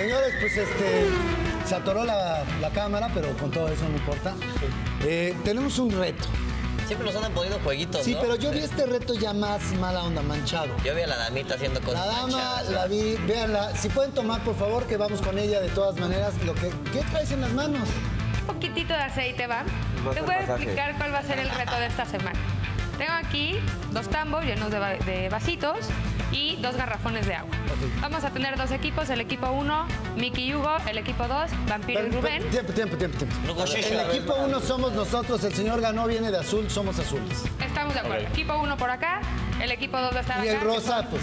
Señores, pues este. Se atoró la, la cámara, pero con todo eso no importa. Eh, tenemos un reto. Siempre nos andan poniendo jueguitos, Sí, ¿no? pero yo vi este reto ya más mala onda, manchado. Yo vi a la damita haciendo cosas La dama manchadas. la vi, véanla. Si pueden tomar, por favor, que vamos con ella de todas maneras. Lo que, ¿Qué traes en las manos? Un poquitito de aceite, ¿va? Te voy a explicar cuál va a ser el reto de esta semana. Tengo aquí dos tambos llenos de, va- de vasitos y dos garrafones de agua. Vamos a tener dos equipos, el equipo 1, Miki y Hugo, el equipo 2, Vampiro y Rubén. Tiempo, tiempo, tiempo, tiempo. Luego, El a ver, equipo uno somos nosotros, el señor ganó, viene de azul, somos azules. Estamos de acuerdo. Equipo 1 por acá, el equipo 2 va a estar Y acá. el rosa, pues.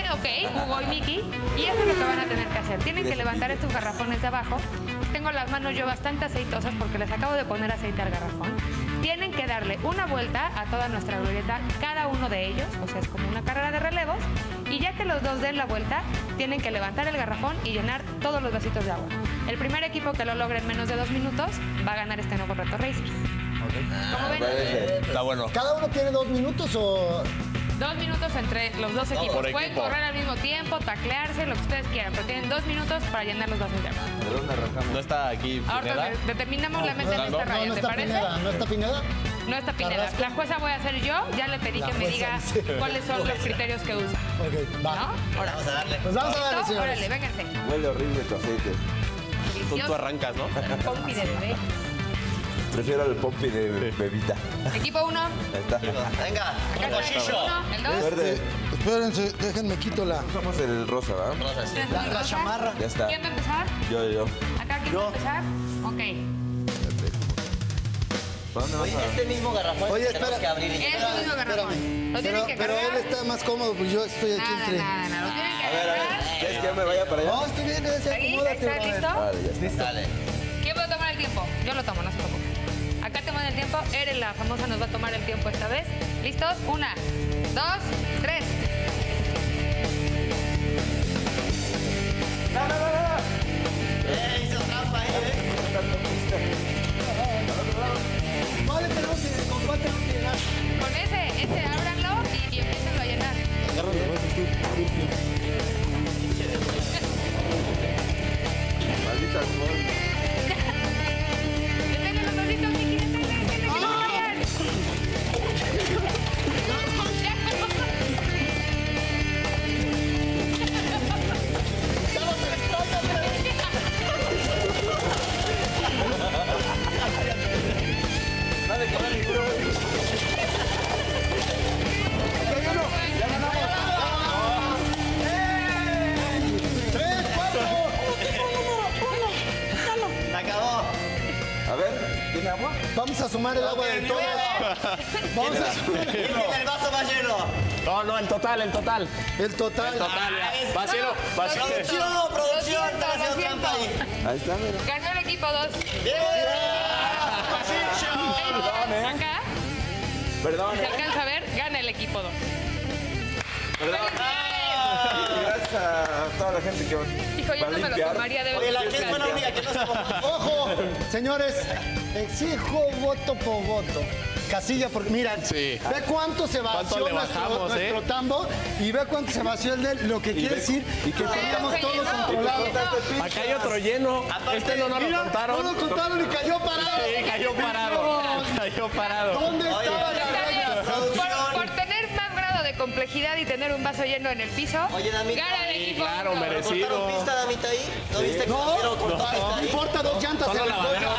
Eh, ok, Hugo y Miki. Y eso es lo que van a tener que hacer. Tienen que levantar estos garrafones de abajo. Tengo las manos yo bastante aceitosas porque les acabo de poner aceite al garrafón. Tienen que darle una vuelta a toda nuestra glorieta, cada uno de ellos, o sea, es como una carrera de relevos. Y ya que los dos den la vuelta, tienen que levantar el garrafón y llenar todos los vasitos de agua. El primer equipo que lo logre en menos de dos minutos va a ganar este nuevo reto Racers. ¿Cómo ven? Está bueno. ¿Cada uno tiene dos minutos o.? Dos minutos entre los dos equipos. por Pueden equipo. correr al mismo tiempo, taclearse, lo que ustedes quieran, pero tienen dos minutos para llenar los vasos de agua. ¿De dónde arrancamos? No está aquí de- determinamos la meta en esta no, raya, no, ¿te está parece? Pineda, ¿no está Pineda? No está Pineda. Carrasco. La jueza voy a ser yo, ya le pedí La que me diga sí. cuáles son los criterios que usa. Ok, va. ¿No? Ahora. Vamos a darle. Pues vamos a darle. Órale, vénganse. Huele horrible tu aceite. Tú, tú arrancas, ¿no? De. Prefiero el pompi de bebita. Equipo 1. Ahí está. Venga, Luego, está el Shisho. uno, el 2. Verde. Eh, espérense, déjenme quito la, Somos el rosa, ¿verdad? Rosas. la, la chamarra. Ya está. ¿Quién va a empezar? Yo, yo. ¿Acá quién va a empezar? Ok. ¿Dónde vas Oye, a...? este mismo garrafón Oye, espera. que abrir y Es llenar. el mismo garrafón. Espérame. Lo tienen Pero, que pero él está más cómodo, pues yo estoy aquí Nada, entre. nada, nada. Lo tienen que A ver, a ver. ¿Quieres que yo me vaya para allá? No, estoy bien, Ahí, ahí acomódate. está, brother. ¿listo? Vale, ya está. Dale. ¿Quién va a tomar el tiempo? Yo lo tomo, no se preocupe. El tiempo. Eres la famosa, nos va a tomar el tiempo esta vez. ¿Listos? Una, dos, tres. A ver, ¿tiene agua? Vamos a sumar el agua de todos. Vamos a sumar ¿Quién tiene el vaso más lleno? No, no, el total, el total. el total. Total, ya. Vacío, vacío. Producción, producción, está haciendo trampa ahí. Ahí está, mira. Ganó el equipo 2. Acá, Perdón. si se alcanza a ver, gana el equipo 2. Y gracias a toda la gente que va Hijo, yo no me lo tomaría de Oye, la que es buena amiga, que no se. Ojo, señores, exijo voto por voto. Casilla, porque mira, Sí. ve cuánto se ¿Cuánto vació le nuestro, bajamos, nuestro eh? tambo y ve cuánto se vació el de él, lo que quiere ve- decir y que teníamos se todo controlado. Acá hay otro lleno. Este no lo Mira, no contaron. lo contaron y cayó parado. Sí, cayó parado. Cayó parado. ¿Dónde estaba complejidad y tener un vaso lleno en el piso, Oye, Damita. gana el equipo. claro, merecido. ¿Cortaron pista, damita, ahí? ¿No viste que No, pista no ahí? importa, dos llantas. Solo aventó. lavadero.